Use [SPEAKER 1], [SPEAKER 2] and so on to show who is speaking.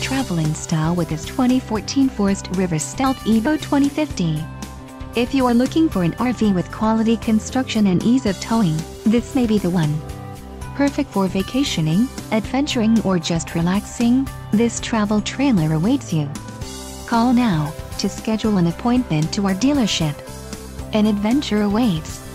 [SPEAKER 1] Travel in style with this 2014 Forest River Stealth Evo 2050. If you are looking for an RV with quality construction and ease of towing, this may be the one. Perfect for vacationing, adventuring or just relaxing, this travel trailer awaits you. Call now to schedule an appointment to our dealership. An adventure awaits.